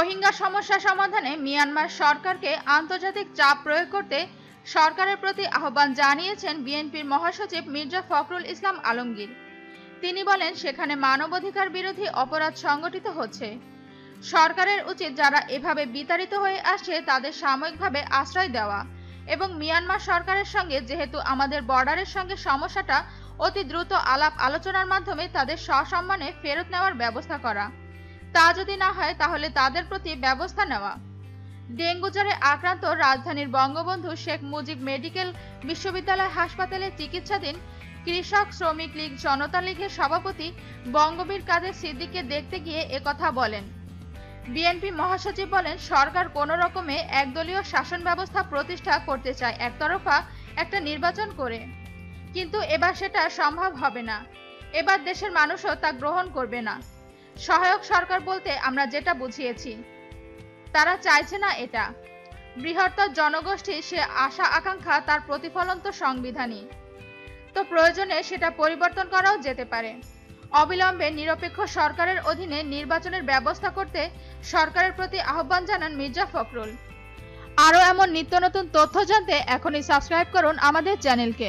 রোহিঙ্গা সমস্যা সমাধানে মিয়ানমার সরকারকে আন্তর্জাতিক চাপ প্রয়োগ করতে সরকারের প্রতি আহ্বান জানিয়েছেন বিএনপির মহাসচিব মির্জা ফখরুল ইসলাম আলমগীর। তিনি বলেন, সেখানে মানবাধিকার বিরোধী অপরাধ সংগঠিত হচ্ছে। সরকারের উচিত যারা এভাবে বিতাড়িত হয়ে আসছে, তাদের সাময়িকভাবে আশ্রয় দেওয়া এবং মিয়ানমার সরকারের সঙ্গে, যেহেতু আমাদের বর্ডারের সঙ্গে সমস্যাটা অতি দ্রুত আলাপ আলোচনার মাধ্যমে তাদের সসম্মানে ফেরত নেওয়ার ব্যবস্থা করা। তা যদি না হয়, তাহলে তাদের প্রতি ব্যবস্থা নেওয়া। ডেঙ্গু জ্বরে আক্রান্ত রাজধানীর বঙ্গবন্ধু শেখ মুজিব মেডিকেল বিশ্ববিদ্যালয় হাসপাতালে চিকিৎসাধীন কৃষক শ্রমিক লীগ জনতা লীগের সভাপতি বঙ্গবীর কাদের সিদ্দিককে দেখতে গিয়ে একথা বলেন। বিএনপি মহাসচিব বলেন, সরকার কোনো রকমে একদলীয় শাসন ব্যবস্থা প্রতিষ্ঠা করতে চায়, একতরফা একটা নির্বাচন করে। কিন্তু এবার সেটা সম্ভব হবে না। এবার দেশের মানুষও তা গ্রহণ করবে না। সহায়ক সরকার বলতে আমরা যেটা বুঝিয়েছি, তারা চাইছে না এটা। বৃহত্তর জনগোষ্ঠী সে আশা আকাঙ্ক্ষা তার প্রতিফলন তো সংবিধানই। তো প্রয়োজনে সেটা পরিবর্তন করাও যেতে পারে। অবিলম্বে নিরপেক্ষ সরকারের অধীনে নির্বাচনের ব্যবস্থা করতে সরকারের প্রতি আহ্বান জানান মির্জা ফখরুল। আরও এমন নিত্য নতুন তথ্য জানতে এখনই সাবস্ক্রাইব করুন আমাদের চ্যানেলকে।